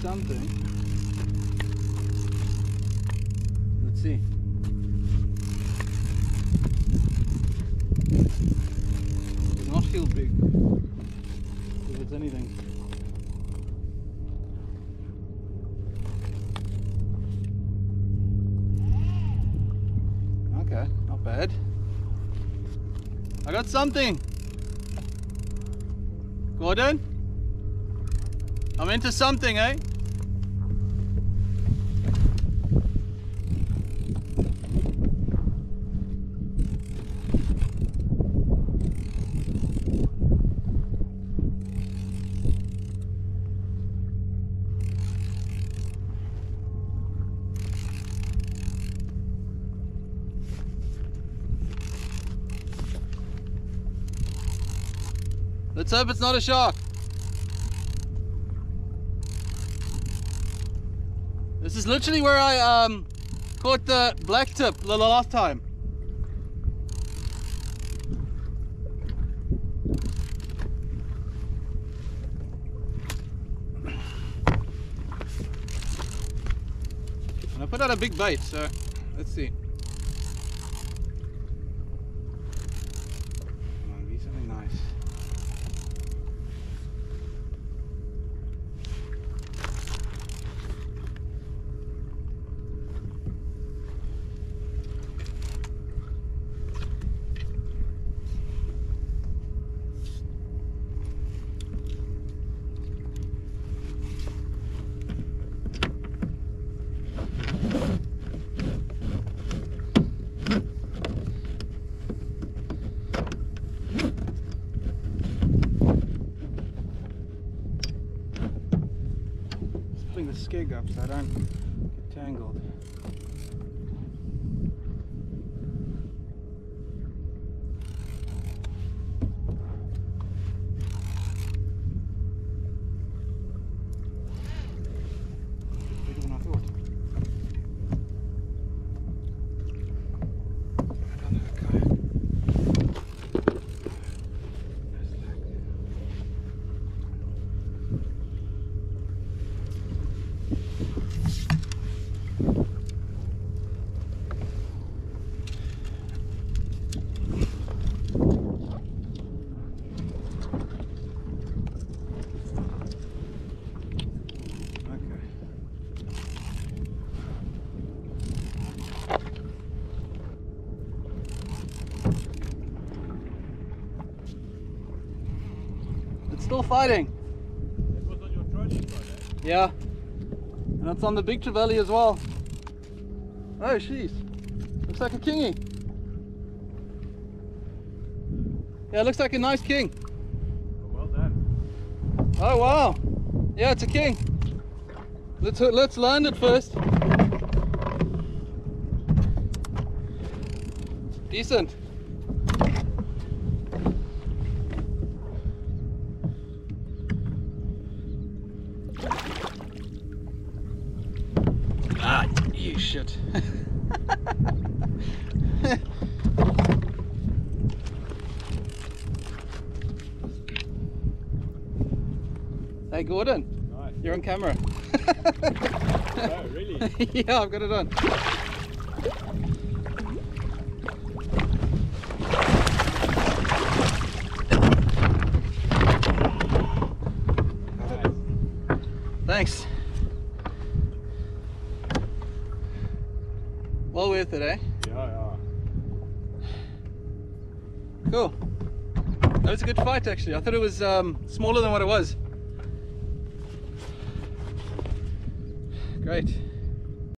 something. Let's see. Does not feel big. If it's anything. Okay, not bad. I got something. Gordon? I'm into something, eh? Let's hope it's not a shark. This is literally where I um, caught the black tip the last time. And I put out a big bite, so let's see. Come on, be something nice. Just the skeg up so I don't get tangled. Still fighting. It was on your trolling eh? Yeah. And it's on the big trevally as well. Oh, jeez. Looks like a kingy. Yeah, looks like a nice king. Oh, well done. Oh, wow. Yeah, it's a king. Let's, let's land it first. Decent. Shit. hey, Gordon, Nice. you're on camera. Oh, really? yeah, I've got it on. Nice. Thanks. It, eh? Yeah, yeah. Cool. That was a good fight, actually. I thought it was um, smaller than what it was. Great.